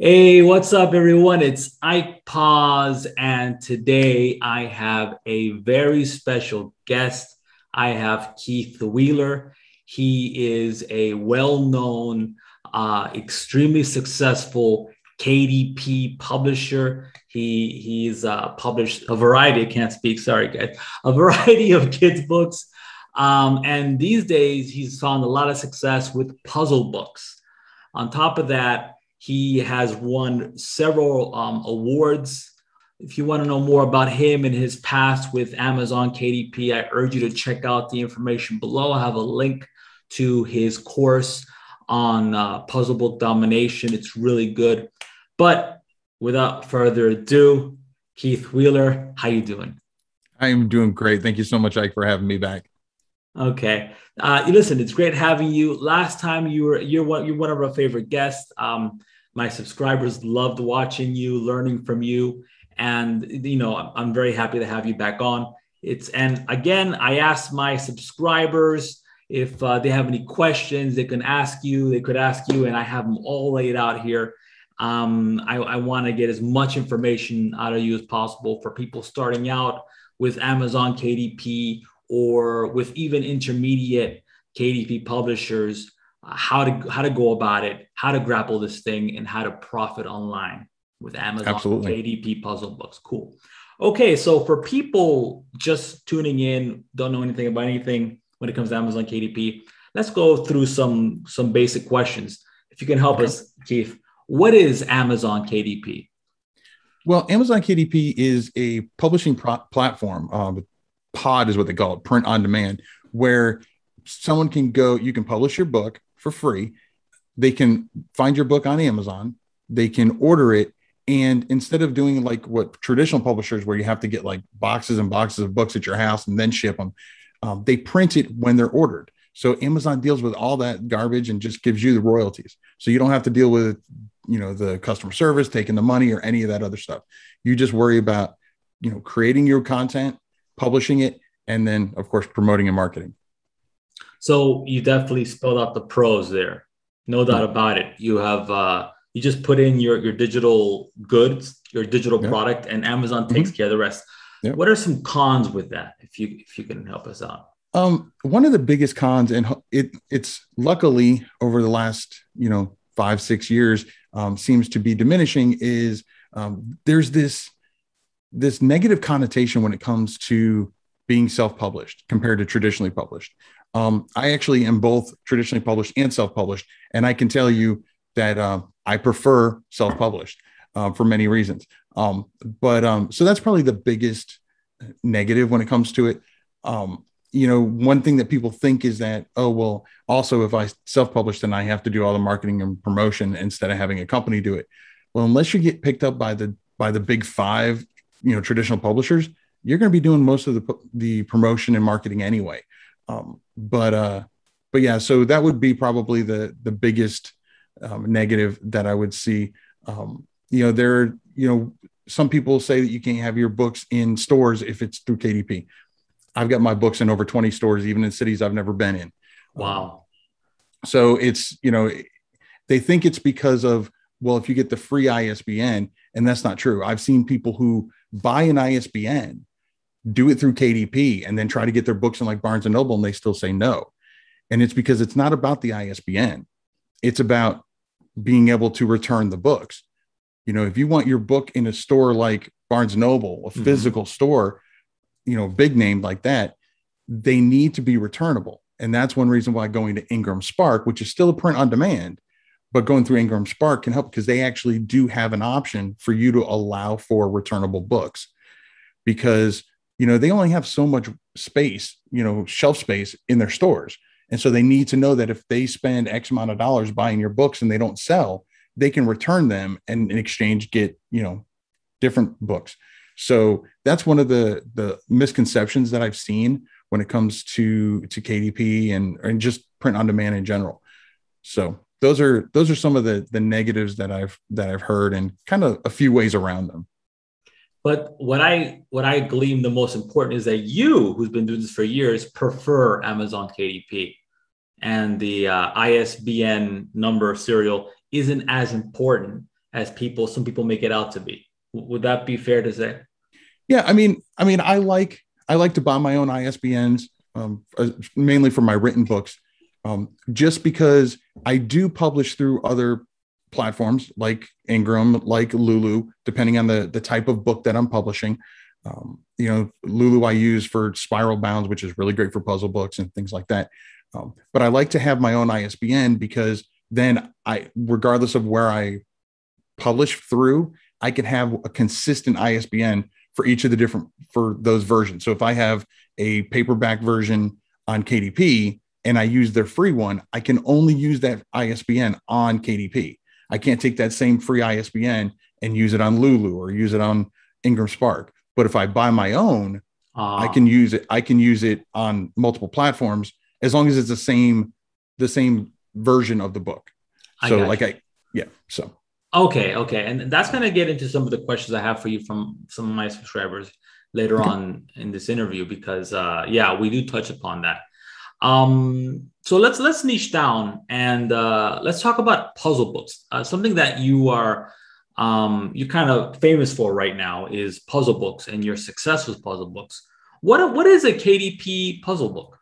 Hey, what's up, everyone? It's Ike Paz, and today I have a very special guest. I have Keith Wheeler. He is a well known, uh, extremely successful KDP publisher. He he's uh, published a variety. I can't speak. Sorry, guys. A variety of kids books, um, and these days he's found a lot of success with puzzle books. On top of that, he has won several um, awards. If you want to know more about him and his past with Amazon KDP, I urge you to check out the information below. I have a link to his course on uh, puzzle book domination. It's really good. But without further ado, Keith Wheeler, how are you doing? I am doing great. Thank you so much, Ike, for having me back. Okay. Uh, listen, it's great having you. Last time you were you're one you're one of our favorite guests. Um, my subscribers loved watching you, learning from you, and you know I'm very happy to have you back on. It's and again, I asked my subscribers if uh, they have any questions, they can ask you. They could ask you, and I have them all laid out here. Um, I, I want to get as much information out of you as possible for people starting out with Amazon KDP or with even intermediate KDP publishers how to how to go about it, how to grapple this thing, and how to profit online with Amazon Absolutely. KDP puzzle books. Cool. Okay, so for people just tuning in, don't know anything about anything when it comes to Amazon KDP, let's go through some some basic questions. If you can help okay. us, Keith, what is Amazon KDP? Well, Amazon KDP is a publishing pro- platform. Um, pod is what they call it, print on demand, where someone can go, you can publish your book for free. They can find your book on Amazon, they can order it. And instead of doing like what traditional publishers, where you have to get like boxes and boxes of books at your house and then ship them, um, they print it when they're ordered. So Amazon deals with all that garbage and just gives you the royalties. So you don't have to deal with, you know, the customer service, taking the money or any of that other stuff. You just worry about, you know, creating your content, publishing it, and then of course promoting and marketing. So you definitely spelled out the pros there, no doubt about it. You have uh, you just put in your your digital goods, your digital yeah. product, and Amazon mm-hmm. takes care of the rest. Yeah. What are some cons with that? If you if you can help us out. Um, one of the biggest cons, and it it's luckily over the last you know five six years um, seems to be diminishing. Is um, there's this this negative connotation when it comes to being self-published compared to traditionally published. Um, I actually am both traditionally published and self-published, and I can tell you that uh, I prefer self-published uh, for many reasons. Um, but um, so that's probably the biggest negative when it comes to it. Um, you know, one thing that people think is that oh well, also if I self-publish, then I have to do all the marketing and promotion instead of having a company do it. Well, unless you get picked up by the by the big five, you know, traditional publishers, you're going to be doing most of the the promotion and marketing anyway. Um, but uh, but yeah, so that would be probably the the biggest um, negative that I would see. Um, you know, there, you know, some people say that you can't have your books in stores if it's through KDP. I've got my books in over 20 stores, even in cities I've never been in. Wow. So it's, you know, they think it's because of, well, if you get the free ISBN, and that's not true. I've seen people who buy an ISBN do it through KDP and then try to get their books in like Barnes and Noble and they still say no. And it's because it's not about the ISBN. It's about being able to return the books. You know, if you want your book in a store like Barnes and Noble, a mm-hmm. physical store, you know, big name like that, they need to be returnable. And that's one reason why going to Ingram Spark, which is still a print on demand, but going through Ingram Spark can help because they actually do have an option for you to allow for returnable books. Because you know they only have so much space you know shelf space in their stores. And so they need to know that if they spend x amount of dollars buying your books and they don't sell they can return them and in exchange get you know different books. So that's one of the the misconceptions that i've seen when it comes to to kdp and and just print on demand in general. So those are those are some of the the negatives that i've that i've heard and kind of a few ways around them but what I what I glean the most important is that you, who's been doing this for years, prefer Amazon KDP, and the uh, ISBN number serial isn't as important as people some people make it out to be. Would that be fair to say? Yeah, I mean, I mean, I like I like to buy my own ISBNs, um, uh, mainly for my written books, um, just because I do publish through other platforms like Ingram, like Lulu, depending on the the type of book that I'm publishing. Um, you know, Lulu I use for Spiral Bounds, which is really great for puzzle books and things like that. Um, but I like to have my own ISBN because then I, regardless of where I publish through, I can have a consistent ISBN for each of the different for those versions. So if I have a paperback version on KDP and I use their free one, I can only use that ISBN on KDP. I can't take that same free ISBN and use it on Lulu or use it on Ingram Spark. But if I buy my own, uh, I can use it. I can use it on multiple platforms as long as it's the same the same version of the book. So like you. I yeah. So okay, okay, and that's gonna get into some of the questions I have for you from some of my subscribers later okay. on in this interview because uh, yeah, we do touch upon that. Um, so let's let's niche down and uh, let's talk about puzzle books. Uh, something that you are um, you're kind of famous for right now is puzzle books and your success with puzzle books. What what is a KDP puzzle book?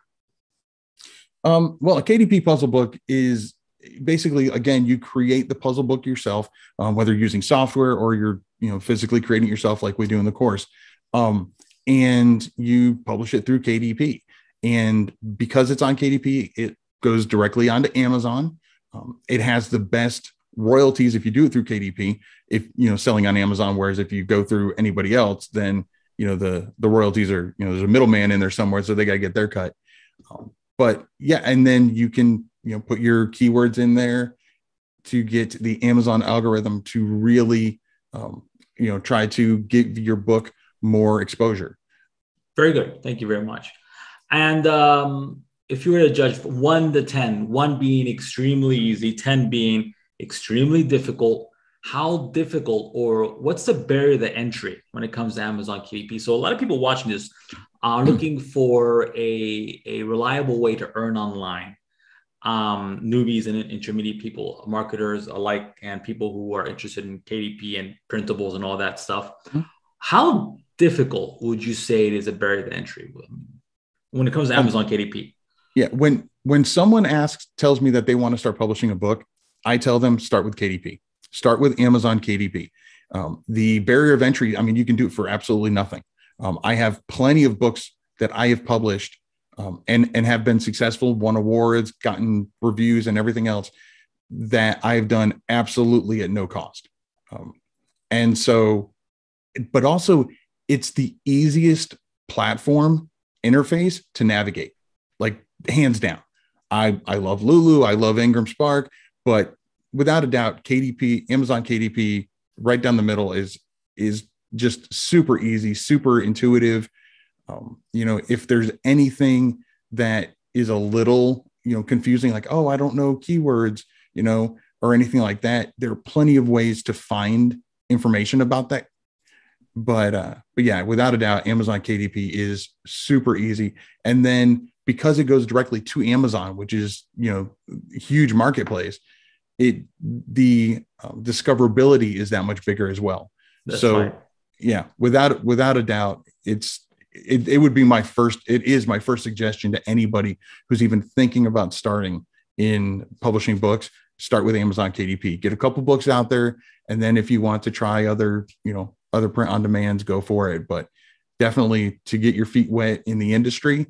Um, well, a KDP puzzle book is basically again you create the puzzle book yourself, um, whether using software or you're you know physically creating yourself like we do in the course, um, and you publish it through KDP. And because it's on KDP, it goes directly onto Amazon. Um, it has the best royalties if you do it through KDP. If you know selling on Amazon, whereas if you go through anybody else, then you know the the royalties are you know there's a middleman in there somewhere, so they got to get their cut. Um, but yeah, and then you can you know put your keywords in there to get the Amazon algorithm to really um, you know try to give your book more exposure. Very good. Thank you very much. And um, if you were to judge one to 10, one being extremely easy, 10 being extremely difficult, how difficult or what's the barrier to entry when it comes to Amazon KDP? So a lot of people watching this are looking for a, a reliable way to earn online. Um, newbies and intermediate people, marketers alike, and people who are interested in KDP and printables and all that stuff. Mm-hmm. How difficult would you say it is a barrier to entry when it comes to um, Amazon KDP? Yeah, when when someone asks, tells me that they want to start publishing a book, I tell them start with KDP, start with Amazon KDP. Um, the barrier of entry, I mean, you can do it for absolutely nothing. Um, I have plenty of books that I have published um, and and have been successful, won awards, gotten reviews, and everything else that I've done absolutely at no cost. Um, and so, but also, it's the easiest platform interface to navigate, like hands down. I I love Lulu, I love Ingram Spark, but without a doubt, KDP, Amazon KDP, right down the middle is is just super easy, super intuitive. Um, you know, if there's anything that is a little, you know, confusing, like, oh, I don't know keywords, you know, or anything like that, there are plenty of ways to find information about that. But uh, but yeah, without a doubt, Amazon KDP is super easy. And then because it goes directly to Amazon, which is you know huge marketplace, it the um, discoverability is that much bigger as well. That's so fine. yeah, without without a doubt, it's it, it would be my first. It is my first suggestion to anybody who's even thinking about starting in publishing books. Start with Amazon KDP. Get a couple books out there, and then if you want to try other you know other print on demands, go for it. But definitely to get your feet wet in the industry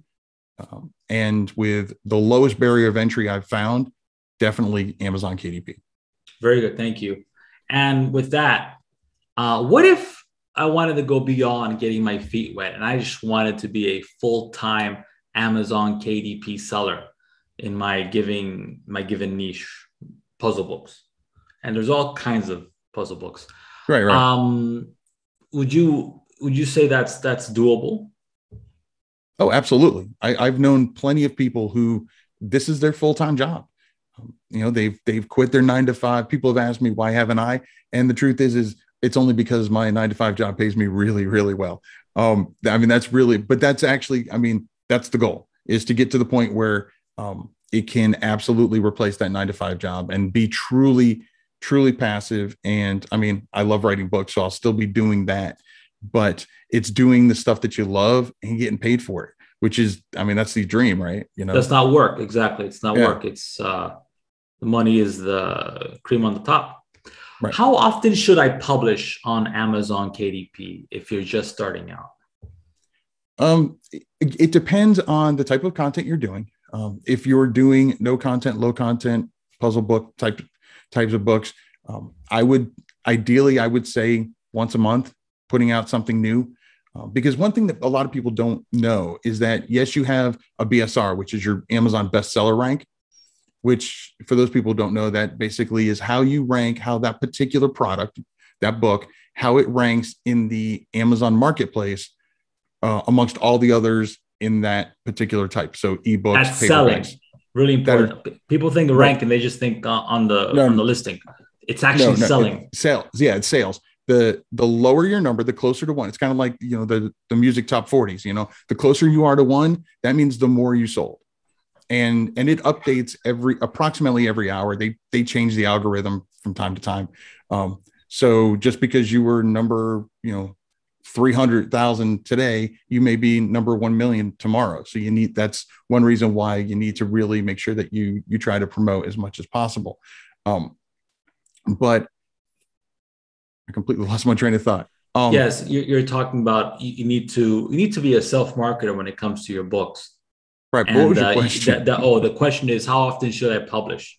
um, and with the lowest barrier of entry I've found, definitely Amazon KDP. Very good. Thank you. And with that, uh, what if I wanted to go beyond getting my feet wet and I just wanted to be a full time Amazon KDP seller in my giving my given niche puzzle books? And there's all kinds of puzzle books. Right, right. Um, would you would you say that's that's doable? Oh, absolutely. I, I've known plenty of people who this is their full time job. Um, you know, they've they've quit their nine to five. People have asked me why haven't I? And the truth is, is it's only because my nine to five job pays me really, really well. Um, I mean, that's really, but that's actually, I mean, that's the goal is to get to the point where um, it can absolutely replace that nine to five job and be truly truly passive. And I mean, I love writing books, so I'll still be doing that. But it's doing the stuff that you love and getting paid for it, which is, I mean, that's the dream, right? You know, that's not work. Exactly. It's not yeah. work. It's uh, the money is the cream on the top. Right. How often should I publish on Amazon KDP if you're just starting out? Um, it, it depends on the type of content you're doing. Um, if you're doing no content, low content, puzzle book type types of books, um, I would ideally I would say once a month, putting out something new. Uh, because one thing that a lot of people don't know is that yes, you have a BSR, which is your Amazon bestseller rank, which for those people who don't know, that basically is how you rank how that particular product, that book, how it ranks in the Amazon marketplace uh, amongst all the others in that particular type. So ebooks, That's selling. Really important. People think the rank and they just think uh, on the no, on the listing. It's actually no, no, selling. sales. Yeah, it's sales. The the lower your number, the closer to one. It's kind of like you know the the music top 40s. You know, the closer you are to one, that means the more you sold. And and it updates every approximately every hour. They they change the algorithm from time to time. Um, so just because you were number, you know, 300,000 today, you may be number 1 million tomorrow. So you need that's one reason why you need to really make sure that you you try to promote as much as possible. Um, but I completely lost my train of thought. Um, yes, you're, talking about you, need to you need to be a self marketer when it comes to your books. Right. And, what was your uh, question? The, the, oh, the question is how often should I publish?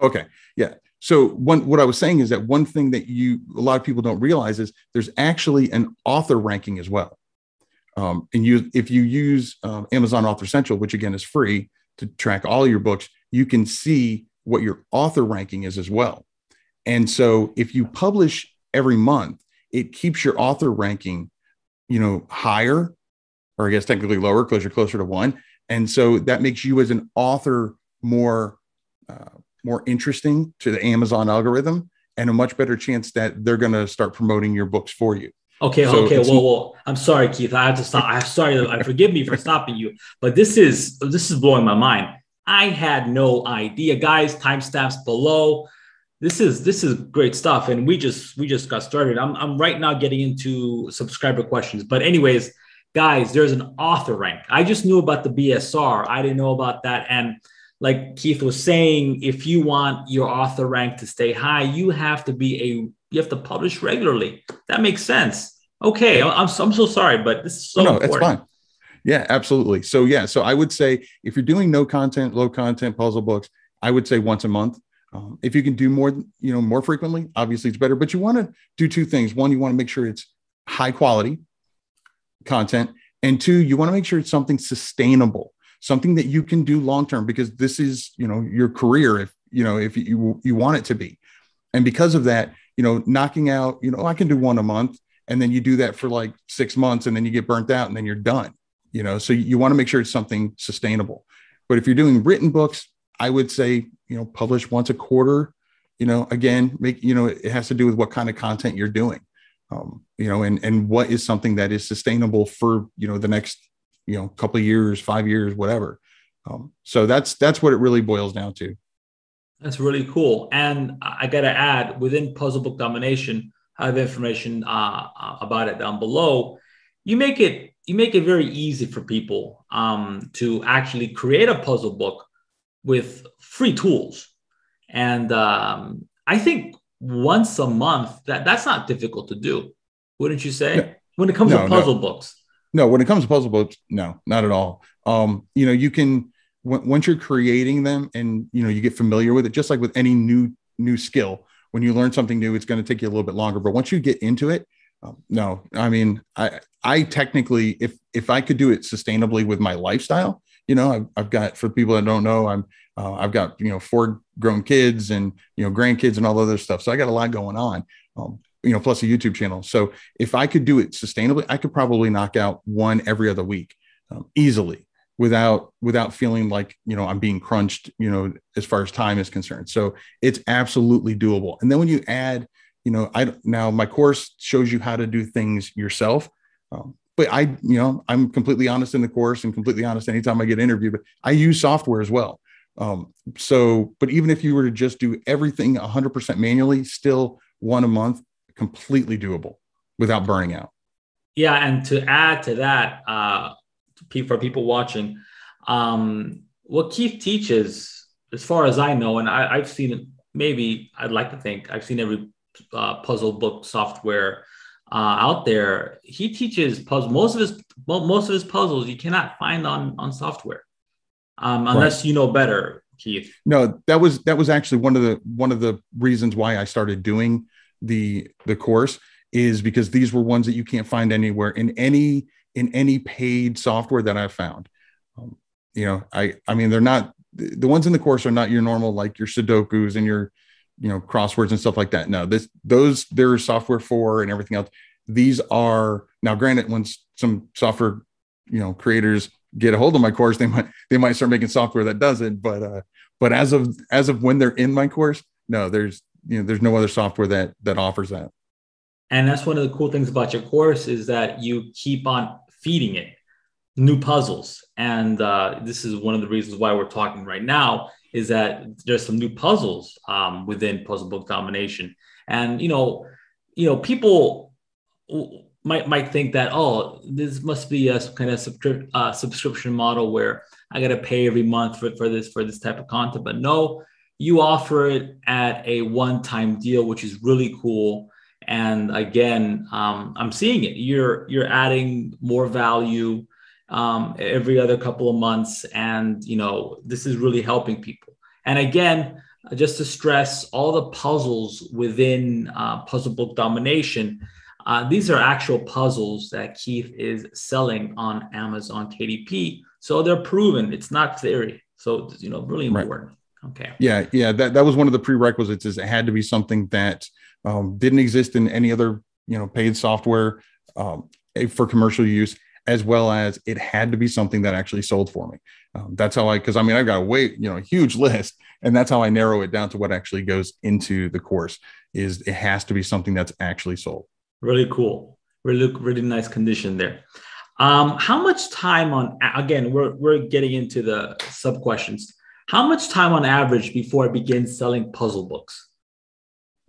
Okay. Yeah. So one, what I was saying is that one thing that you a lot of people don't realize is there's actually an author ranking as well. Um, and you, if you use um, Amazon Author Central, which again is free to track all your books, you can see what your author ranking is as well. And so if you publish every month, it keeps your author ranking, you know, higher, or I guess technically lower because you're closer to one. And so that makes you as an author more uh, more interesting to the Amazon algorithm and a much better chance that they're going to start promoting your books for you. Okay, so okay. Well, well, I'm sorry, Keith. I have to stop. I'm sorry. I forgive me for stopping you, but this is this is blowing my mind. I had no idea, guys. Timestamps below. This is this is great stuff, and we just we just got started. I'm I'm right now getting into subscriber questions, but anyways, guys, there's an author rank. I just knew about the BSR. I didn't know about that, and like Keith was saying, if you want your author rank to stay high, you have to be a you have to publish regularly. That makes sense. Okay, I'm so, I'm so sorry, but this is so no, important. it's fine. Yeah, absolutely. So yeah, so I would say if you're doing no content, low content puzzle books, I would say once a month. Um, if you can do more, you know, more frequently, obviously it's better. But you want to do two things. One, you want to make sure it's high quality content, and two, you want to make sure it's something sustainable something that you can do long term because this is you know your career if you know if you you want it to be. And because of that you know knocking out you know i can do one a month and then you do that for like six months and then you get burnt out and then you're done you know? So you want to make sure it's something sustainable. But if you're doing written books i would say you know publish once a quarter you know? Again make you know it has to do with what kind of content you're doing um, you know and and what is something that is sustainable for you know the next you know, a couple of years, five years, whatever. Um, so that's that's what it really boils down to. That's really cool. And I got to add, within Puzzle Book Domination, I have information uh, uh, about it down below. You make it you make it very easy for people um, to actually create a puzzle book with free tools. And um, I think once a month that that's not difficult to do, wouldn't you say? No, when it comes no, to puzzle no. books. No, when it comes to puzzle books, no, not at all. Um, you know, you can w- once you're creating them and you know you get familiar with it, just like with any new new skill. When you learn something new, it's going to take you a little bit longer. But once you get into it, um, no, I mean, I I technically, if if I could do it sustainably with my lifestyle, you know, I've, I've got for people that don't know, I'm uh, I've got you know four grown kids and you know grandkids and all other stuff, so I got a lot going on. Um, you know, plus a YouTube channel. So if I could do it sustainably, I could probably knock out one every other week um, easily without without feeling like you know I'm being crunched. You know, as far as time is concerned. So it's absolutely doable. And then when you add, you know, I now my course shows you how to do things yourself. Um, but I, you know, I'm completely honest in the course and completely honest anytime I get interviewed. But I use software as well. Um, so, but even if you were to just do everything 100% manually, still one a month, completely doable without burning out. Yeah, and to add to that, uh, for people watching, um, what Keith teaches, as far as I know, and I, have seen it, maybe I'd like to think I've seen every uh, puzzle book software uh, out there. He teaches puzzle. Most of his most of his puzzles you cannot find on on software, um, unless right. you know better, Keith. No, that was that was actually one of the one of the reasons why I started doing the the course is because these were ones that you can't find anywhere in any in any paid software that I've found. Um, you know, I I mean they're not the ones in the course are not your normal like your Sudokus and your you know crosswords and stuff like that. No, this those there's software for and everything else. These are now granted once some software you know creators get a hold of my course, they might they might start making software that does it. But uh, but as of as of when they're in my course, no, there's you know there's no other software that that offers that. And that's one of the cool things about your course is that you keep on feeding it new puzzles. And uh, this is one of the reasons why we're talking right now is that there's some new puzzles um, within Puzzle Book Domination. And you know, you know, people might might think that oh, this must be a kind of subscri- uh, subscription model where I got to pay every month for, for this for this type of content. But no, you offer it at a one-time deal, which is really cool. And again um, i'm seeing it. You're you're adding more value um, every other couple of months. And you know this is really helping people. And again just to stress all the puzzles within uh, puzzle book domination uh, these are actual puzzles that keith is selling on amazon kdp so they're proven. It's not theory. So you know really important. right. Okay. Yeah yeah that, that was one of the prerequisites is it had to be something that um, didn't exist in any other you know paid software um, for commercial use as well as it had to be something that actually sold for me. Um, that's how i because i mean i've got a way you know a huge list and that's how i narrow it down to what actually goes into the course is it has to be something that's actually sold. Really cool. Really really nice condition there. Um, how much time on again we're, we're getting into the sub questions how much time on average before it begins selling puzzle books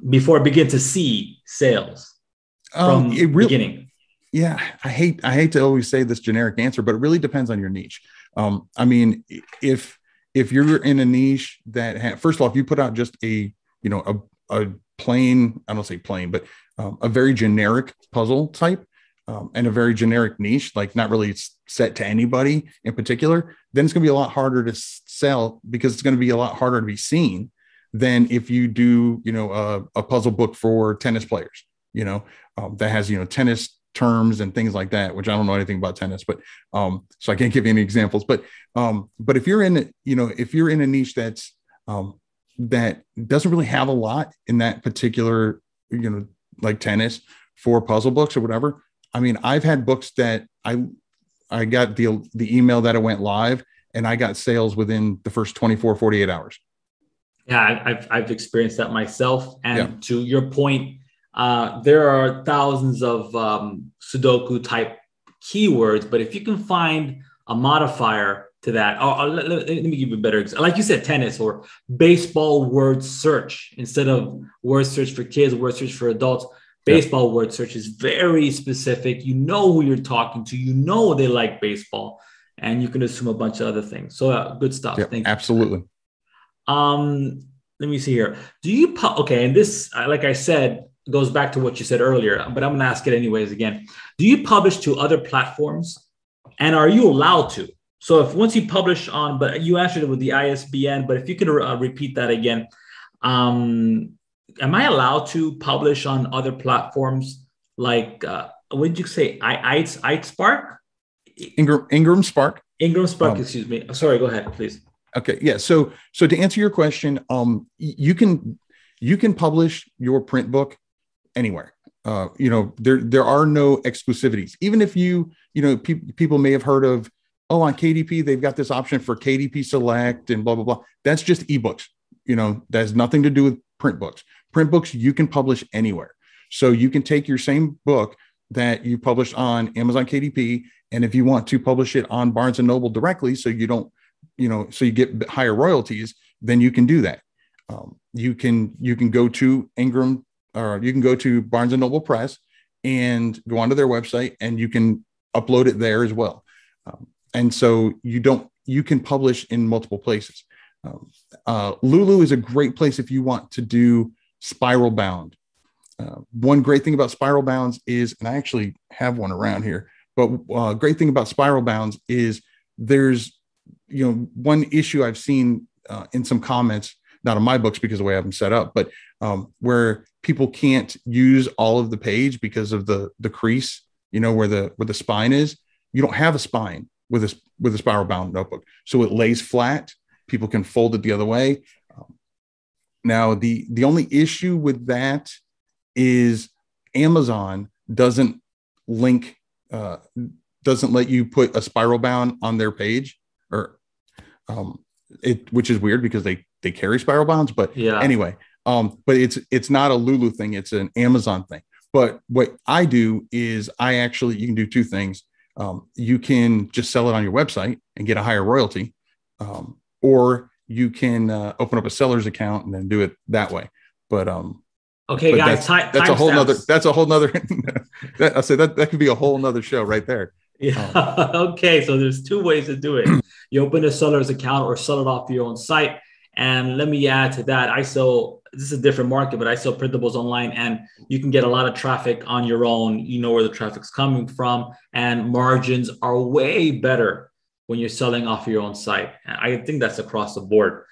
before I begin to see sales um, from it really, beginning? Yeah, I hate I hate to always say this generic answer, but it really depends on your niche. Um, I mean, if if you're in a niche that ha- first of all, if you put out just a you know a, a plain I don't say plain, but um, a very generic puzzle type um, and a very generic niche, like not really set to anybody in particular, then it's going to be a lot harder to sell because it's going to be a lot harder to be seen than if you do, you know, a, a puzzle book for tennis players, you know, um, that has, you know, tennis terms and things like that, which I don't know anything about tennis, but um, so I can't give you any examples. But um, but if you're in, you know, if you're in a niche that's um, that doesn't really have a lot in that particular, you know, like tennis for puzzle books or whatever. I mean, I've had books that I I got the the email that it went live and I got sales within the first 24, 48 hours. Yeah, I've, I've experienced that myself. And yeah. to your point, uh, there are thousands of um, Sudoku type keywords, but if you can find a modifier to that, oh, let, let, let, me give you a better example. Like you said, tennis or baseball word search instead of word search for kids, word search for adults. Baseball yeah. word search is very specific. You know who you're talking to. You know they like baseball, and you can assume a bunch of other things. So uh, good stuff. Yeah, Thank absolutely. You. Um, let me see here. Do you pu- okay? And this, uh, like I said, goes back to what you said earlier, but I'm going to ask it anyways again. Do you publish to other platforms, and are you allowed to? So if once you publish on, but you answered it with the ISBN, but if you could uh, repeat that again, um, am I allowed to publish on other platforms like uh, what did you say? I I, I Spark. Ingram Ingram Spark. Ingram Spark. Um, excuse me. Sorry. Go ahead, please. Okay. Yeah. So so to answer your question, um, you can you can publish your print book anywhere. Uh, you know, there there are no exclusivities. Even if you, you know, pe- people may have heard of, oh, on KDP they've got this option for KDP Select and blah blah blah. That's just ebooks. You know, that has nothing to do with print books. Print books you can publish anywhere. So you can take your same book that you published on Amazon KDP, and if you want to publish it on Barnes and Noble directly, so you don't you know, so you get higher royalties, then you can do that. Um, you can you can go to Ingram or you can go to Barnes and Noble Press and go onto their website and you can upload it there as well. Um, and so you don't you can publish in multiple places. Um, uh, Lulu is a great place if you want to do spiral bound. Uh, one great thing about spiral bounds is, and I actually have one around here, but uh, great thing about spiral bounds is there's, you know, one issue I've seen uh, in some comments, not on my books because the way I have them set up, but um, where people can't use all of the page because of the the crease, you know, where the where the spine is. You don't have a spine with a with a spiral bound notebook, so it lays flat. People can fold it the other way. Now, the the only issue with that is Amazon doesn't link, uh, doesn't let you put a spiral bound on their page, or um, it, which is weird because they they carry spiral bounds. But yeah, anyway, um, but it's it's not a Lulu thing; it's an Amazon thing. But what I do is I actually you can do two things. Um, you can just sell it on your website and get a higher royalty, um, or you can uh, open up a seller's account and then do it that way. But um, okay, but guys, that's, that's a whole nother. That's a whole nother. that, I say that that could be a whole nother show right there. Yeah. Um, okay, so there's two ways to do it. you open a seller's account or sell it off your own site. And let me add to that, I sell. This is a different market, but I sell printables online, and you can get a lot of traffic on your own. You know where the traffic's coming from, and margins are way better when you're selling off your own site. And I think that's across the board.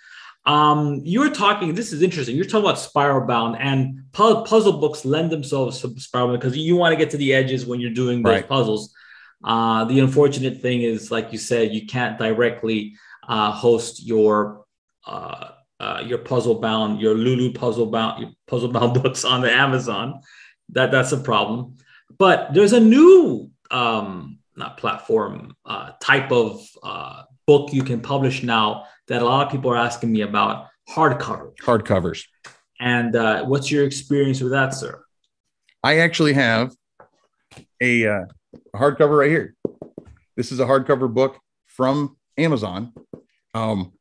Um, you were talking, this is interesting. You're talking about spiral bound and pu- puzzle books lend themselves to spiral bound because you want to get to the edges when you're doing those right. puzzles. Uh, the unfortunate thing is, like you said, you can't directly uh, host your uh, uh your puzzle bound, your Lulu puzzle bound, your puzzle bound books on the Amazon. That that's a problem. But there's a new um, not platform uh, type of uh, book you can publish now that a lot of people are asking me about hardcover. Hardcovers. And uh, what's your experience with that sir? I actually have a uh, hardcover right here. This is a hardcover book from amazon. Um,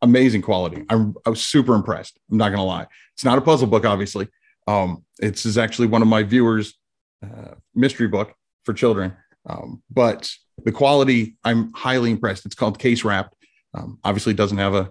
amazing quality. I'm, i was super impressed. I'm not gonna lie. It's not a puzzle book obviously. Um, it's is actually one of my viewers uh, mystery book for children um, but the quality, I'm highly impressed. It's called Case Wrap. Um, obviously, doesn't have a,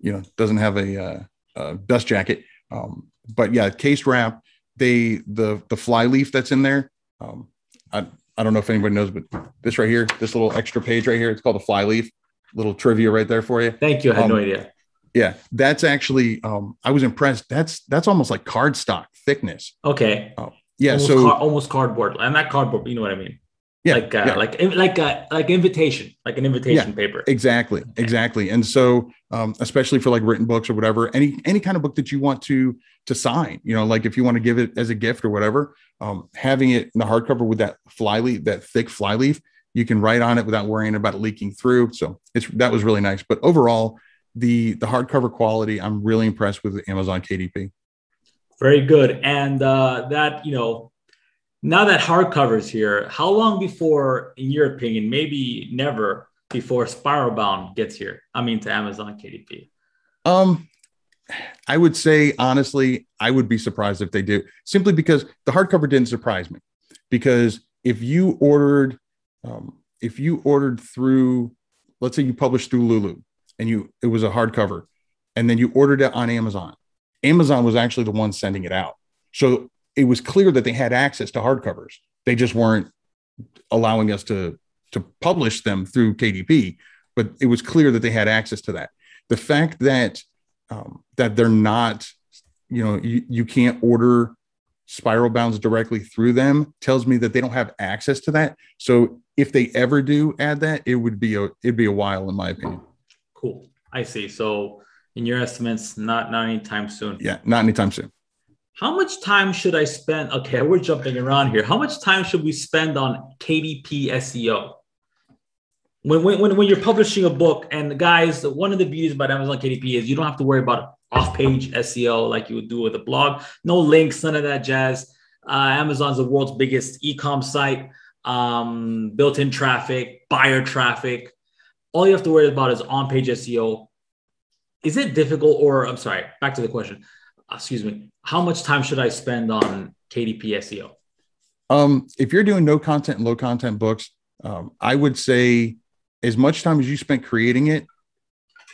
you know, doesn't have a, uh, a dust jacket. Um, but yeah, Case Wrap. They the the fly leaf that's in there. Um, I I don't know if anybody knows, but this right here, this little extra page right here, it's called a fly leaf. Little trivia right there for you. Thank you. I had no um, idea. Yeah, that's actually um, I was impressed. That's that's almost like cardstock thickness. Okay. Oh, yeah, almost so almost cardboard. And not cardboard, you know what I mean yeah, like uh, yeah. like like a uh, like invitation like an invitation yeah, paper. exactly okay. exactly. And so um, especially for like written books or whatever any any kind of book that you want to to sign you know like if you want to give it as a gift or whatever um, having it in the hardcover with that fly leaf that thick fly leaf you can write on it without worrying about it leaking through. So it's that was really nice. But overall the the hardcover quality i'm really impressed with amazon kdp very good. And uh, that you know now that hardcover's here, how long before, in your opinion, maybe never before Spiral Bound gets here? I mean, to Amazon KDP. Um, I would say honestly, I would be surprised if they do, simply because the hardcover didn't surprise me. Because if you ordered, um, if you ordered through, let's say you published through Lulu, and you it was a hardcover, and then you ordered it on Amazon, Amazon was actually the one sending it out. So it was clear that they had access to hardcovers. They just weren't allowing us to to publish them through KDP, but it was clear that they had access to that. The fact that um, that they're not, you know, you, you can't order spiral bounds directly through them tells me that they don't have access to that. So if they ever do add that, it would be a it'd be a while, in my opinion. Cool. I see. So in your estimates, not not anytime soon. Yeah, not anytime soon how much time should I spend? Okay, we're jumping around here. How much time should we spend on KDP SEO? When, when, when you're publishing a book, and guys, one of the beauties about Amazon KDP is you don't have to worry about off page SEO like you would do with a blog. No links, none of that jazz. Uh, Amazon's the world's biggest e com site, um, built in traffic, buyer traffic. all you have to worry about is on page SEO. Is it difficult, or I'm sorry, back to the question. Excuse me. How much time should I spend on KDP SEO? Um, if you're doing no content and low content books, um, I would say as much time as you spent creating it,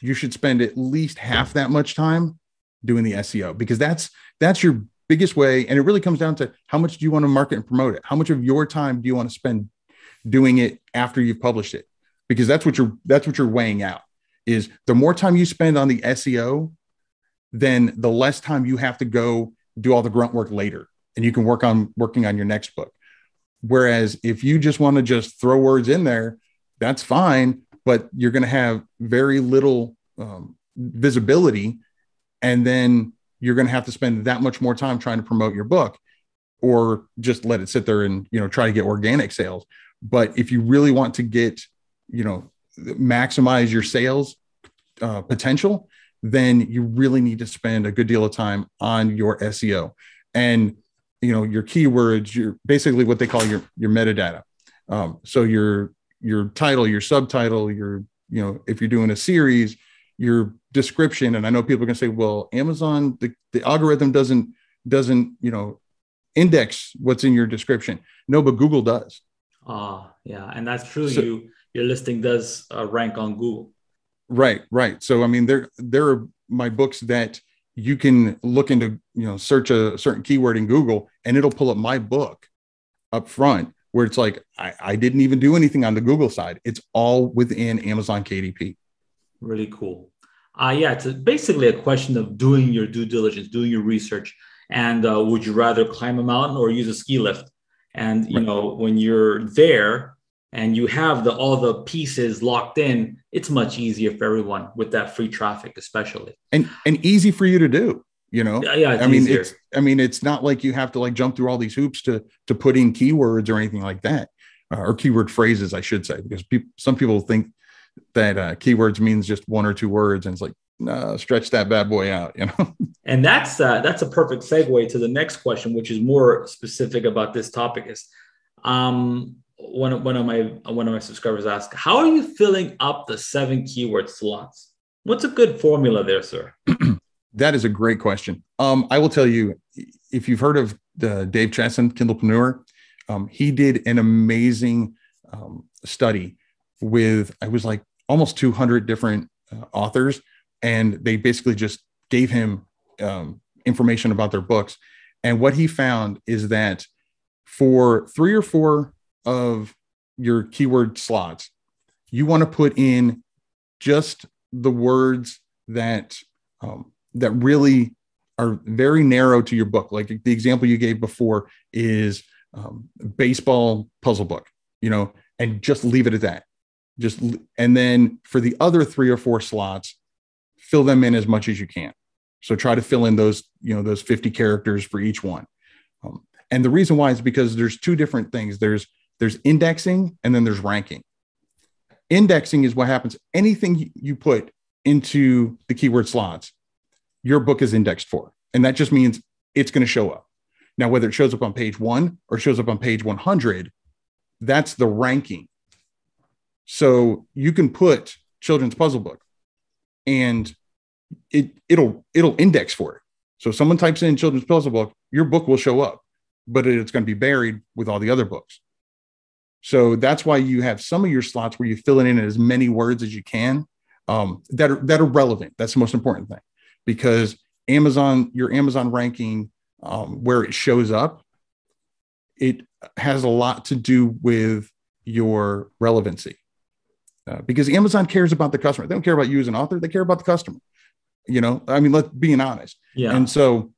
you should spend at least half that much time doing the SEO because that's that's your biggest way. And it really comes down to how much do you want to market and promote it? How much of your time do you want to spend doing it after you've published it? Because that's what you're that's what you're weighing out is the more time you spend on the SEO, then the less time you have to go do all the grunt work later and you can work on working on your next book. Whereas if you just want to just throw words in there, that's fine, but you're going to have very little um, visibility. And then you're going to have to spend that much more time trying to promote your book or just let it sit there and, you know, try to get organic sales. But if you really want to get, you know, maximize your sales uh, potential, then you really need to spend a good deal of time on your SEO. And you know your keywords your basically what they call your your metadata. Um, so your your title your subtitle your you know if you're doing a series your description. And i know people are going to say well amazon the, the algorithm doesn't doesn't you know index what's in your description. No but google does. Ah uh, yeah. And that's true. So, you your listing does uh, rank on google right right. So i mean there there are my books that you can look into you know search a certain keyword in google and it'll pull up my book up front where it's like I, I didn't even do anything on the google side. It's all within amazon kdp really cool. Uh, yeah it's basically a question of doing your due diligence doing your research. And uh, would you rather climb a mountain or use a ski lift? And you right. know when you're there and you have the all the pieces locked in, it's much easier for everyone with that free traffic, especially. And and easy for you to do, you know. Yeah, yeah I mean, easier. it's I mean, it's not like you have to like jump through all these hoops to to put in keywords or anything like that, uh, or keyword phrases, I should say, because people some people think that uh, keywords means just one or two words, and it's like no, stretch that bad boy out, you know. and that's uh, that's a perfect segue to the next question, which is more specific about this topic. Is um, one, one of my one of my subscribers asked, "How are you filling up the seven keyword slots? What's a good formula there, sir?" that is a great question. Um, I will tell you, if you've heard of the Dave Chesson, Kindlepreneur, um, he did an amazing um, study with I was like almost 200 different uh, authors, and they basically just gave him um, information about their books. And what he found is that for three or four of your keyword slots, you want to put in just the words that um, that really are very narrow to your book. Like the example you gave before is um, baseball puzzle book, you know, and just leave it at that. Just and then for the other three or four slots, fill them in as much as you can. So try to fill in those, you know, those 50 characters for each one. Um, and the reason why is because there's two different things. There's there's indexing and then there's ranking. Indexing is what happens. Anything you put into the keyword slots, your book is indexed for. And that just means it's going to show up. Now, whether it shows up on page one or shows up on page 100, that's the ranking. So you can put children's puzzle book and it, it'll, it'll index for it. So if someone types in children's puzzle book, your book will show up, but it's going to be buried with all the other books. So that's why you have some of your slots where you fill it in as many words as you can um, that are that are relevant. That's the most important thing because Amazon, your Amazon ranking, um, where it shows up, it has a lot to do with your relevancy. Uh, because Amazon cares about the customer. They don't care about you as an author. They care about the customer. You know, I mean, let's being honest. Yeah. And so,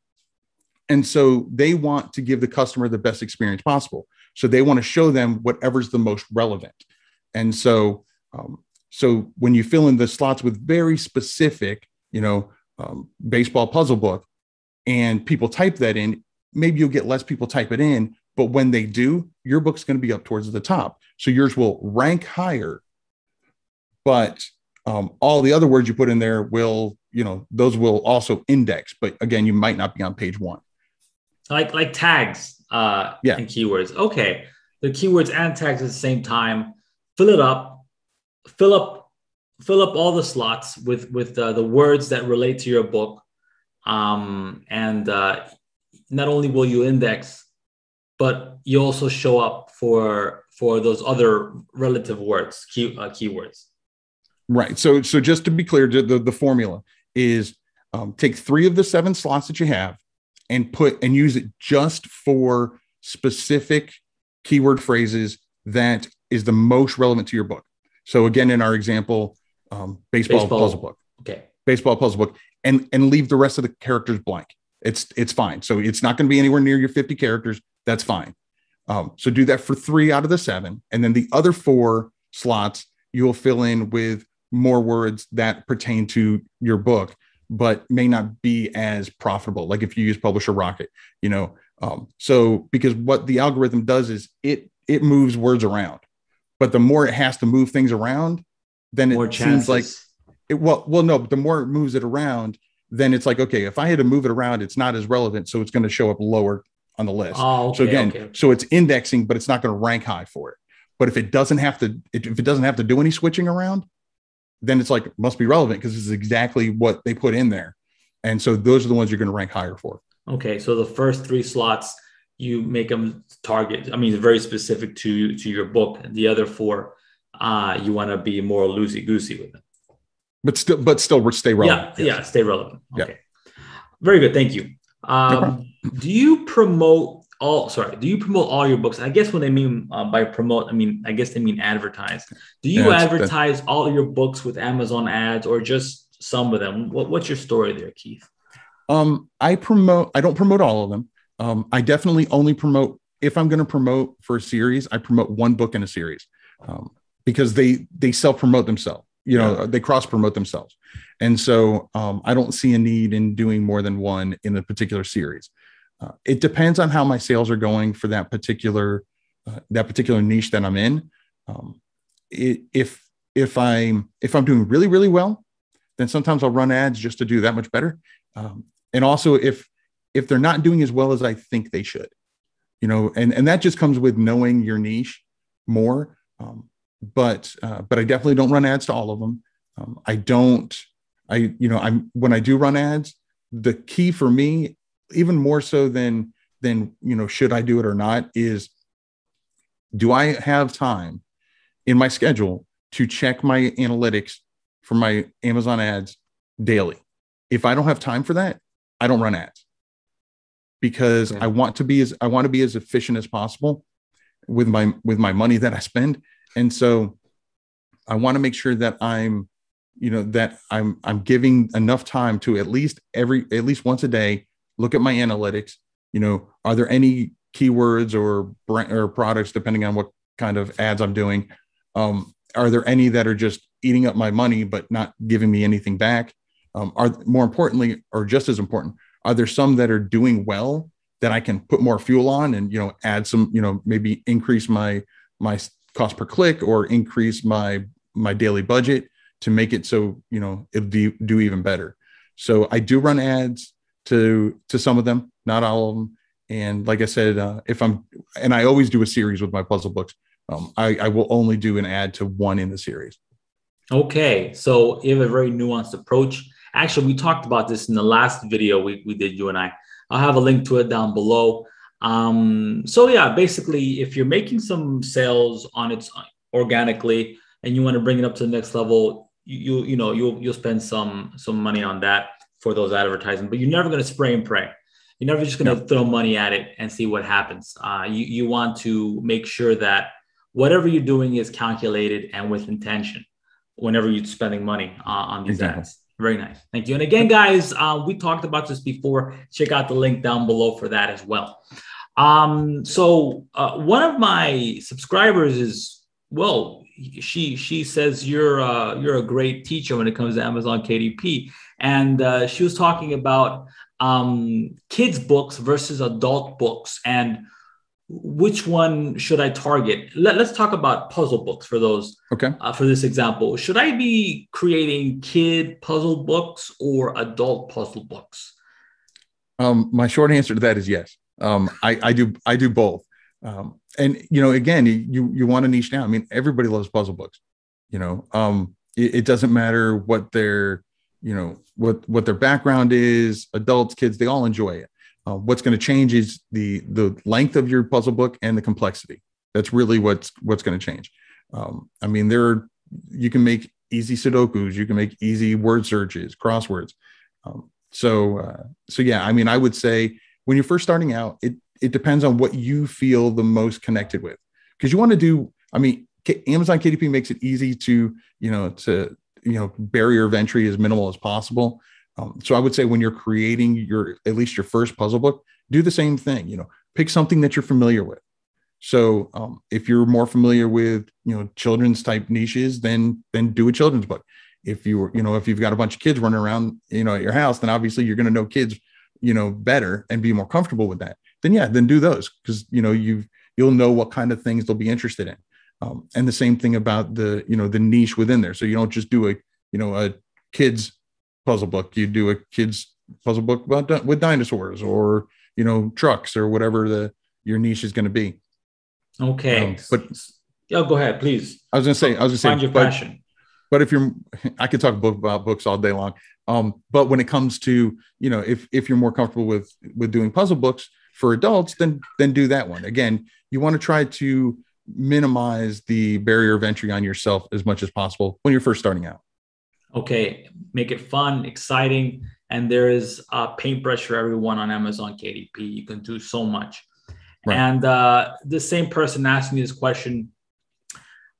and so they want to give the customer the best experience possible. So they want to show them whatever's the most relevant. And so, um, so when you fill in the slots with very specific, you know, um, baseball puzzle book, and people type that in, maybe you'll get less people type it in. But when they do, your book's going to be up towards the top. So yours will rank higher. But um, all the other words you put in there will, you know, those will also index. But again, you might not be on page one. Like like tags uh, yeah. and keywords. Okay, the keywords and tags at the same time. Fill it up. Fill up fill up all the slots with with uh, the words that relate to your book, um, and uh, not only will you index, but you also show up for for those other relative words, key uh, keywords. Right. So so just to be clear, the the formula is um, take three of the seven slots that you have and put and use it just for specific keyword phrases that is the most relevant to your book. So again, in our example, um, baseball, baseball, puzzle book. Okay. Baseball puzzle book, and and leave the rest of the characters blank. It's it's fine. So it's not going to be anywhere near your 50 characters. That's fine. Um, so do that for three out of the seven, and then the other four slots you'll fill in with more words that pertain to your book, but may not be as profitable. Like if you use Publisher Rocket, you know. Um, so because what the algorithm does is it it moves words around, but the more it has to move things around, then more it chances. seems like it. Well, well, no, but the more it moves it around, then it's like okay, if I had to move it around, it's not as relevant, so it's going to show up lower on the list. Oh, okay, so again, okay. so it's indexing, but it's not going to rank high for it. But if it doesn't have to, if it doesn't have to do any switching around, then it's like must be relevant because this is exactly what they put in there. And so those are the ones you're going to rank higher for. Okay, so the first three slots you make them target. I mean, very specific to to your book. The other four, uh, you want to be more loosey goosey with them. But still, but still, stay relevant. Yeah, yes. yeah, stay relevant. Okay, yeah. very good. Thank you. Um, no do you promote all? Sorry, do you promote all your books? I guess when they mean uh, by promote, I mean I guess they mean advertise. Do you yeah, advertise all your books with Amazon ads or just some of them? What, what's your story there, Keith? Um, I promote. I don't promote all of them. Um, I definitely only promote if I'm going to promote for a series. I promote one book in a series um, because they they self promote themselves. You know, yeah. they cross promote themselves, and so um, I don't see a need in doing more than one in a particular series. Uh, it depends on how my sales are going for that particular uh, that particular niche that I'm in. Um, it, if if I'm if I'm doing really really well, then sometimes I'll run ads just to do that much better. Um, and also if if they're not doing as well as I think they should, you know, and and that just comes with knowing your niche more. Um, but uh, but I definitely don't run ads to all of them. Um, I don't. I you know I'm when I do run ads, the key for me even more so than than you know should i do it or not is do i have time in my schedule to check my analytics for my amazon ads daily? If i don't have time for that i don't run ads because i want to be as i want to be as efficient as possible with my with my money that i spend. And so i want to make sure that i'm you know that i'm i'm giving enough time to at least every at least once a day look at my analytics. You know, are there any keywords or or products, depending on what kind of ads I'm doing? Um, are there any that are just eating up my money but not giving me anything back? Um, are more importantly, or just as important, are there some that are doing well that I can put more fuel on and you know add some, you know, maybe increase my my cost per click or increase my my daily budget to make it so you know it do, do even better. So I do run ads to to some of them, not all of them. And like I said, uh, if I'm and I always do a series with my puzzle books, um, I, I will only do an ad to one in the series. Okay, so you have a very nuanced approach. Actually, we talked about this in the last video we, we did, you and I. I'll have a link to it down below. Um, so yeah, basically, if you're making some sales on its organically and you want to bring it up to the next level, you you, you know you'll you'll spend some some money on that for those advertisements, but you're never going to spray and pray. You're never just going to no. throw money at it and see what happens. Uh, you, you want to make sure that whatever you're doing is calculated and with intention whenever you're spending money uh, on these exactly. ads. Very nice. Thank you. And again, guys, uh, we talked about this before. Check out the link down below for that as well. Um, so uh, one of my subscribers is, well, she she says you're uh, you're a great teacher when it comes to Amazon KDP, and uh, she was talking about um, kids books versus adult books and which one should I target? Let, us talk about puzzle books for those. Okay. Uh, for this example, should I be creating kid puzzle books or adult puzzle books? Um, my short answer to that is yes. Um, I, I do I do both. Um, and you know, again, you you want to niche down. I mean, everybody loves puzzle books. You know, um, it, it doesn't matter what their you know what what their background is adults kids they all enjoy it. Uh, what's going to change is the the length of your puzzle book and the complexity. That's really what's what's going to change. Um, i mean there are, you can make easy sudokus you can make easy word searches crosswords. Um, so uh, so yeah i mean i would say when you're first starting out it it depends on what you feel the most connected with. Because you want to do i mean amazon kdp makes it easy to you know to you know barrier of entry as minimal as possible. Um, so i would say when you're creating your at least your first puzzle book do the same thing you know pick something that you're familiar with. So um, if you're more familiar with you know children's type niches then then do a children's book. If you you know if you've got a bunch of kids running around you know at your house then obviously you're going to know kids you know better and be more comfortable with that. Then yeah then do those because you know you you'll know what kind of things they'll be interested in um, and the same thing about the you know the niche within there. So you don't just do a you know a kids puzzle book. You do a kids puzzle book about with dinosaurs or you know trucks or whatever the your niche is going to be. Okay. Um, but yeah go ahead please. I was going to say i was going to say find your but, passion. but if you're i could talk about books all day long. Um, but when it comes to you know if if you're more comfortable with with doing puzzle books for adults then then do that one. Again you want to try to minimize the barrier of entry on yourself as much as possible when you're first starting out. Okay, make it fun, exciting, and there is a paintbrush for everyone on Amazon KDP. You can do so much. Right. And uh, the same person asked me this question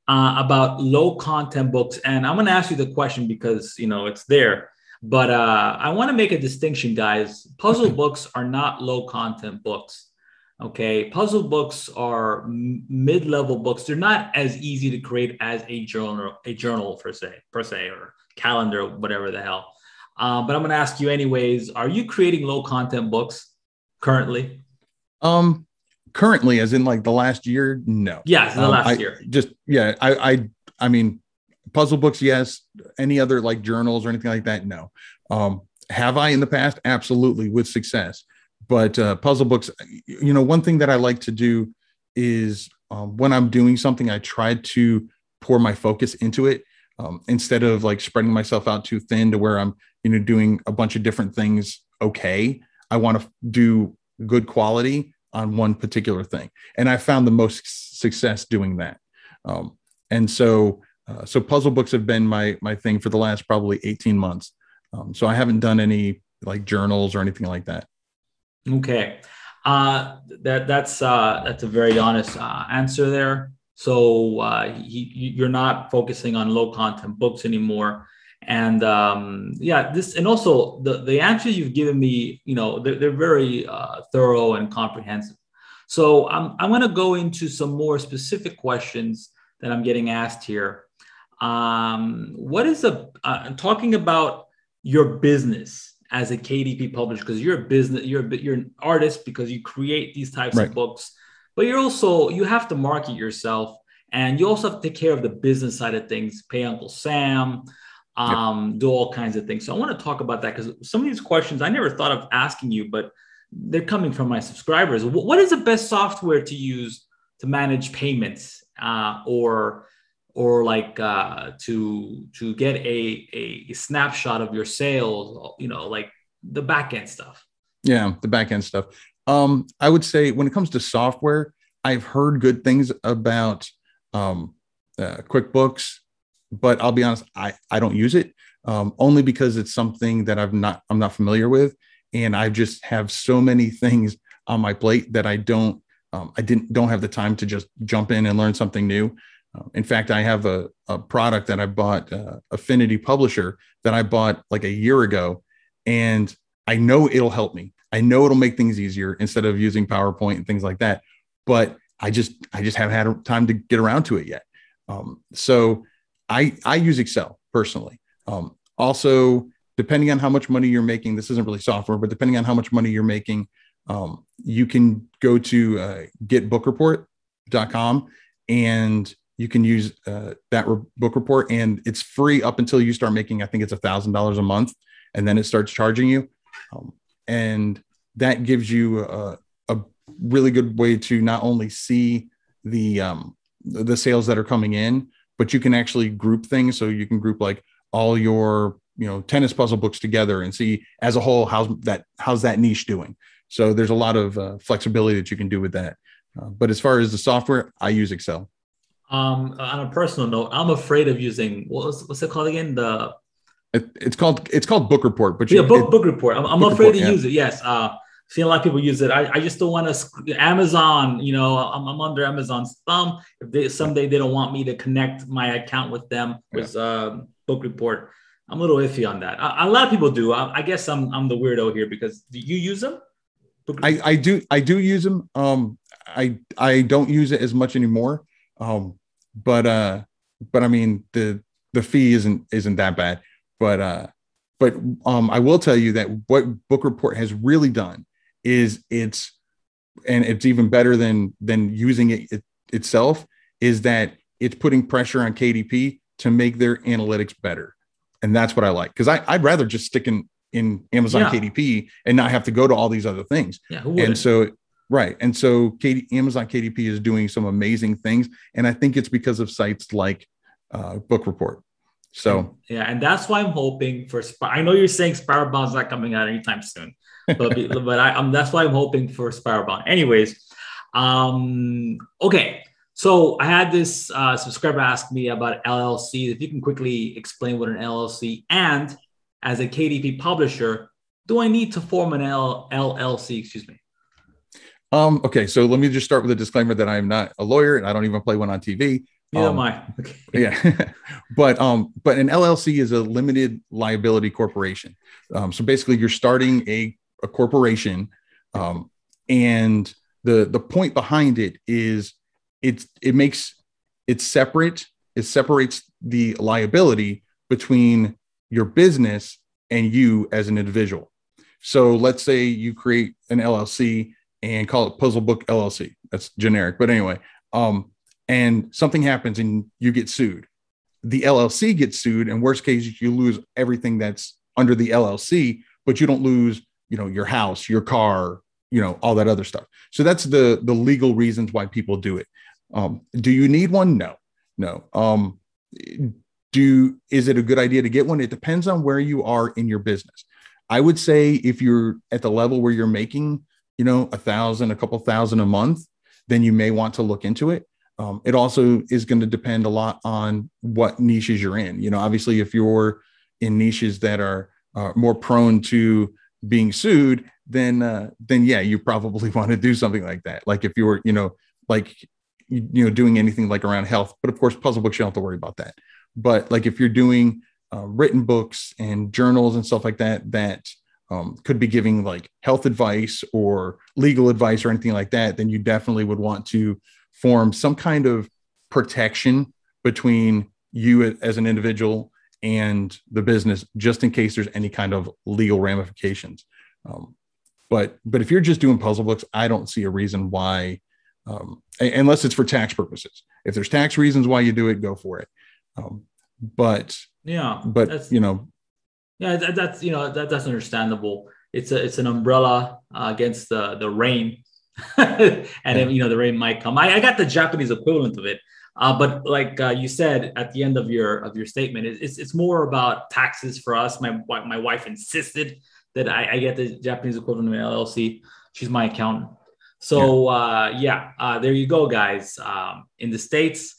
uh, about low content books, and I'm going to ask you the question because you know it's there. But uh, I want to make a distinction, guys. Puzzle books are not low content books. Okay, puzzle books are mid-level books. They're not as easy to create as a journal, a journal per se, per se, or calendar, whatever the hell. Uh, but I'm going to ask you anyways. Are you creating low-content books currently? Um, currently, as in like the last year, no. Yes, the um, last I, year. Just yeah, I, I, I mean, puzzle books, yes. Any other like journals or anything like that, no. Um, have I in the past? Absolutely, with success but uh, puzzle books you know one thing that i like to do is um, when i'm doing something i try to pour my focus into it um, instead of like spreading myself out too thin to where i'm you know doing a bunch of different things okay. I want to do good quality on one particular thing. And i found the most success doing that. Um, and so uh, so puzzle books have been my my thing for the last probably 18 months. Um, so i haven't done any like journals or anything like that Okay, uh, that that's uh, that's a very honest uh, answer there. So uh, he, you're not focusing on low content books anymore, and um, yeah, this and also the the answers you've given me, you know, they're, they're very uh, thorough and comprehensive. So I'm I'm going to go into some more specific questions that I'm getting asked here. Um, what is a uh, talking about your business? As a KDP publisher because you're a business, you're a, you're an artist because you create these types right. of books, but you're also you have to market yourself and you also have to take care of the business side of things, pay Uncle Sam, um, yep. do all kinds of things. So I want to talk about that because some of these questions I never thought of asking you, but they're coming from my subscribers. What is the best software to use to manage payments uh, or or like uh, to to get a, a snapshot of your sales you know like the back end stuff. Yeah the back end stuff. Um, i would say when it comes to software i've heard good things about um, uh, quickbooks but i'll be honest i i don't use it um, only because it's something that i've not i'm not familiar with and i just have so many things on my plate that i don't um, i didn't don't have the time to just jump in and learn something new uh, in fact, I have a, a product that I bought, uh, Affinity Publisher, that I bought like a year ago, and I know it'll help me. I know it'll make things easier instead of using PowerPoint and things like that. But I just I just haven't had time to get around to it yet. Um, so I I use Excel personally. Um, also, depending on how much money you're making, this isn't really software, but depending on how much money you're making, um, you can go to uh, getbookreport.com and you can use uh, that re- book report and it's free up until you start making i think it's a thousand dollars a month and then it starts charging you um, and that gives you a, a, really good way to not only see the um, the sales that are coming in but you can actually group things. So you can group like all your you know tennis puzzle books together and see as a whole how's that how's that niche doing. So there's a lot of uh, flexibility that you can do with that. Uh, but as far as the software, I use Excel. Um, on a personal note, I'm afraid of using what's what's it called again? The it, it's called it's called Book Report, but you, yeah, book it, book report. I'm, I'm book afraid report, to yeah. use it. Yes, uh, seen a lot of people use it. I, I just don't want to. Amazon, you know, I'm, I'm under Amazon's thumb. If they someday they don't want me to connect my account with them with yeah. uh, Book Report, I'm a little iffy on that. A, a lot of people do. I, I, guess I'm I'm the weirdo here because do you use them? I, I do I do use them. Um, I I don't use it as much anymore. Um, but uh, but I mean the the fee isn't isn't that bad. But uh, but um, I will tell you that what Book Report has really done is it's and it's even better than than using it, it itself is that it's putting pressure on KDP to make their analytics better, and that's what I like because i i'd rather just stick in in Amazon yeah. KDP and not have to go to all these other things. Yeah, and so Right. And so KD, Amazon KDP is doing some amazing things. And I think it's because of sites like uh, Book Report. So, yeah. And that's why I'm hoping for, I know you're saying Spiral Bound's not coming out anytime soon, but, but I, um, that's why I'm hoping for Spiral Bound. Anyways, um, okay. So I had this uh, subscriber ask me about LLC. If you can quickly explain what an LLC and as a KDP publisher, do I need to form an L- LLC? Excuse me. Um, okay, so let me just start with a disclaimer that I am not a lawyer and I don't even play one on TV. Neither um, am I. Okay. Yeah, but um, but an LLC is a limited liability corporation. Um, so basically, you're starting a a corporation, um, and the the point behind it is it's it makes it separate. It separates the liability between your business and you as an individual. So let's say you create an LLC and call it Puzzle Book LLC. That's generic, but anyway, um, and something happens and you get sued. The LLC gets sued, and worst case, you lose everything that's under the LLC, but you don't lose, you know, your house, your car, you know, all that other stuff. So that's the the legal reasons why people do it. Um, do you need one? No, no. Um, do is it a good idea to get one? It depends on where you are in your business. I would say if you're at the level where you're making you know, a thousand, a couple thousand a month, then you may want to look into it. Um, it also is going to depend a lot on what niches you're in. You know, obviously, if you're in niches that are uh, more prone to being sued, then uh, then yeah, you probably want to do something like that. Like if you're, you know, like you know, doing anything like around health. But of course, puzzle books you don't have to worry about that. But like if you're doing uh, written books and journals and stuff like that, that um, could be giving like health advice or legal advice or anything like that, then you definitely would want to form some kind of protection between you as an individual and the business, just in case there's any kind of legal ramifications. Um, but but if you're just doing puzzle books, I don't see a reason why, um, unless it's for tax purposes. If there's tax reasons why you do it, go for it. Um, but yeah, but you know, yeah, that, that's you know that, that's understandable. It's a it's an umbrella uh, against the the rain, and yeah. you know the rain might come. I, I got the Japanese equivalent of it, uh, but like uh, you said at the end of your of your statement, it's it's more about taxes for us. My my wife insisted that I, I get the Japanese equivalent of an LLC. She's my accountant. So yeah, uh, yeah uh, there you go, guys. Um, in the states,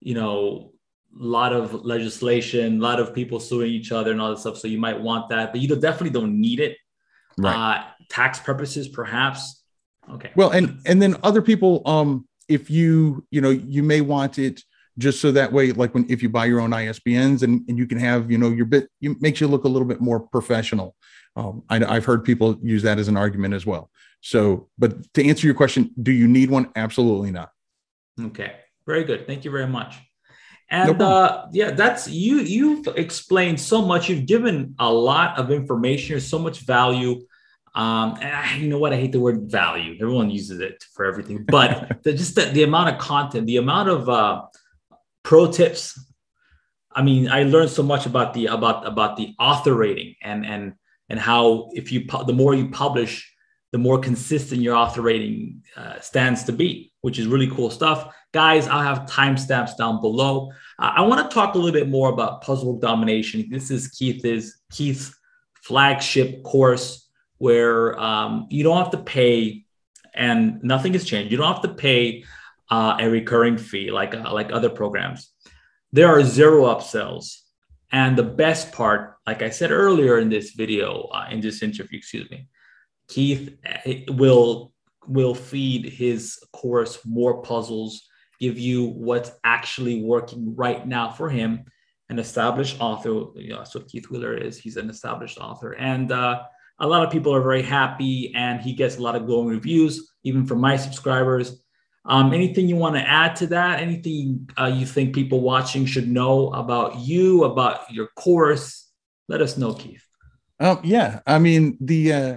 you know, lot of legislation, a lot of people suing each other and all that stuff. So you might want that, but you definitely don't need it. Right. Uh, tax purposes, perhaps. Okay. Well, and and then other people, um, if you you know you may want it just so that way, like when if you buy your own ISBNs and, and you can have you know your bit, it makes you look a little bit more professional. Um, I, I've heard people use that as an argument as well. So, but to answer your question, do you need one? Absolutely not. Okay. Very good. Thank you very much. And no uh, yeah, that's you. You've explained so much. You've given a lot of information. There's so much value. Um, and I, you know what? I hate the word value. Everyone uses it for everything, but the, just the, the, amount of content, the amount of uh, pro tips. I mean, I learned so much about the about about the author rating and and and how if you the more you publish, the more consistent your author rating uh, stands to be, which is really cool stuff. Guys, I'll have timestamps down below. I want to talk a little bit more about puzzle domination. This is Keith's Keith's flagship course where um, you don't have to pay, and nothing has changed. You don't have to pay uh, a recurring fee like uh, like other programs. There are zero upsells, and the best part, like I said earlier in this video, uh, in this interview, excuse me, Keith eh, will will feed his course more puzzles, give you what's actually working right now for him. An established author, you know, what Keith Wheeler is. He's an established author, and uh, a lot of people are very happy, and he gets a lot of glowing reviews, even from my subscribers. Um, anything you want to add to that? Anything uh, you think people watching should know about you, about your course? Let us know, Keith. Um, yeah, I mean the uh,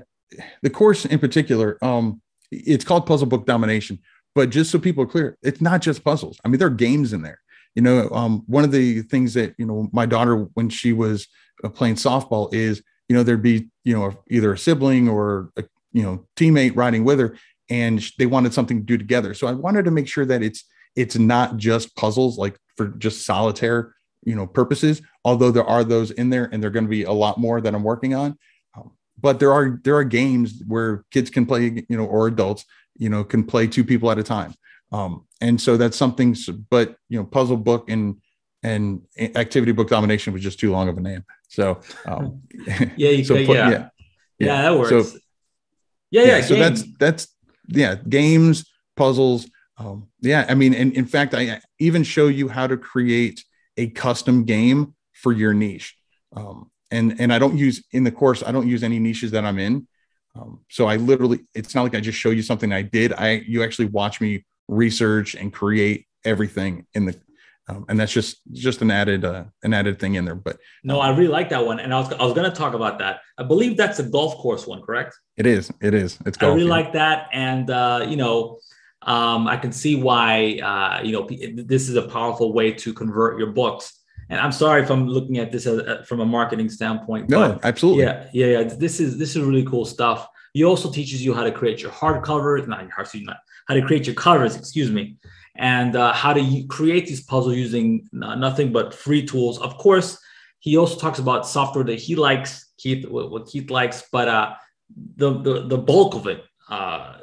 the course in particular, um, it's called Puzzle Book Domination. But just so people are clear, it's not just puzzles. I mean, there are games in there. You know, um, one of the things that you know my daughter when she was uh, playing softball is you know there'd be you know either a sibling or a you know teammate riding with her, and they wanted something to do together. So I wanted to make sure that it's it's not just puzzles like for just solitaire you know purposes although there are those in there and they're going to be a lot more that i'm working on but there are there are games where kids can play you know or adults you know can play two people at a time. Um, and so that's something but you know puzzle book and and activity book domination was just too long of a name. So um, yeah, so put, yeah. yeah. Yeah that works. So, yeah yeah, yeah so that's that's yeah games puzzles um, yeah i mean and in fact i even show you how to create a custom game for your niche. Um, and and I don't use in the course I don't use any niches that I'm in. Um, so I literally it's not like I just show you something I did. I you actually watch me research and create everything in the um, and that's just just an added uh, an added thing in there. But no, I really like that one, and I was I was going to talk about that. I believe that's a golf course one, correct? It is. It is. It's golf. I really yeah. like that, and uh, you know, um, I can see why uh, you know this is a powerful way to convert your books and I'm sorry if I'm looking at this as, uh, from a marketing standpoint. No, absolutely. Yeah, yeah, yeah. This is this is really cool stuff. He also teaches you how to create your hardcover, not your hard, excuse me, how to create your covers, excuse me, and uh, how to create these puzzles using nothing but free tools. Of course, he also talks about software that he likes, Keith, what Keith likes, but uh, the, the the bulk of it, uh,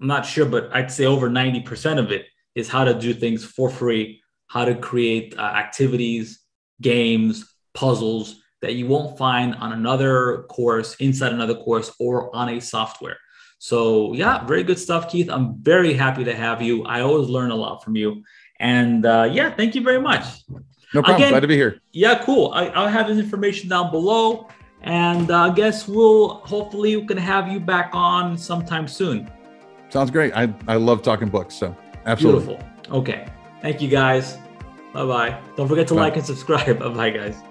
I'm not sure, but I'd say over 90% of it is how to do things for free how to create uh, activities, games, puzzles that you won't find on another course, inside another course, or on a software. So, yeah, very good stuff, Keith. I'm very happy to have you. I always learn a lot from you. And uh, yeah, thank you very much. No problem. Again, Glad to be here. Yeah, cool. I, will have this information down below. And uh, I guess we'll hopefully we can have you back on sometime soon. Sounds great. I, I love talking books. So, absolutely. Beautiful. Okay. Thank you guys. Bye bye. Don't forget to Bye. like and subscribe. Bye bye, guys.